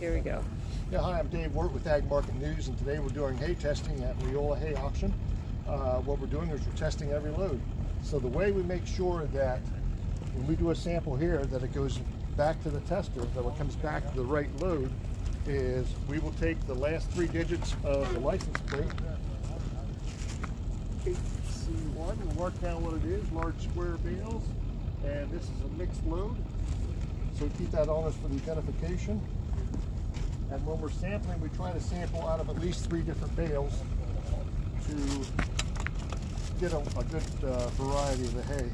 Here we go. Yeah, hi, I'm Dave Wirt with Ag Market News, and today we're doing hay testing at Leola Hay Auction. Uh, what we're doing is we're testing every load. So the way we make sure that when we do a sample here, that it goes back to the tester, that it comes back to the right load, is we will take the last three digits of the license plate, 8C1, we'll mark down what it is, large square bales, and this is a mixed load. So we keep that on us for the identification. And when we're sampling, we try to sample out of at least three different bales to get a, a good uh, variety of the hay.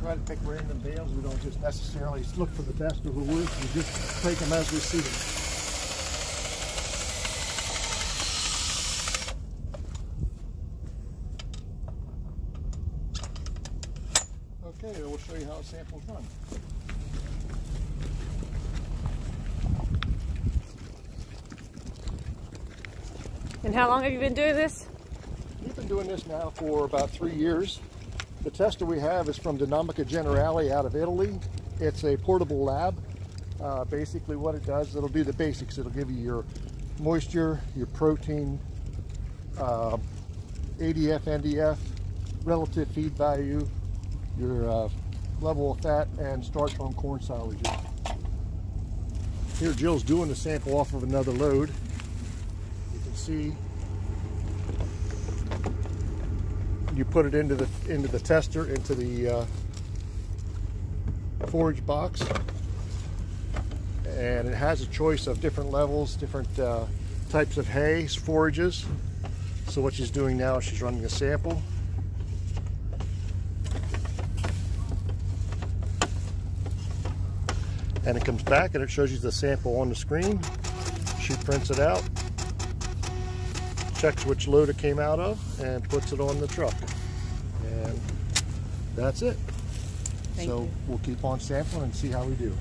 Try to pick random bales. We don't just necessarily look for the best of the worst. We just take them as we see them. Okay, we'll show you how a sample's done. And how long have you been doing this? We've been doing this now for about three years. The tester we have is from Dinamica Generale out of Italy. It's a portable lab. Uh, basically what it does, it'll do the basics. It'll give you your moisture, your protein, uh, ADF, NDF, relative feed value, your uh, level of fat, and starch on corn silages. Here Jill's doing the sample off of another load. You can see you put it into the into the tester into the uh, forage box. And it has a choice of different levels different uh, types of hay forages. So what she's doing now is she's running a sample. And it comes back and it shows you the sample on the screen. She prints it out checks which load it came out of and puts it on the truck. And that's it. Thank so you. we'll keep on sampling and see how we do.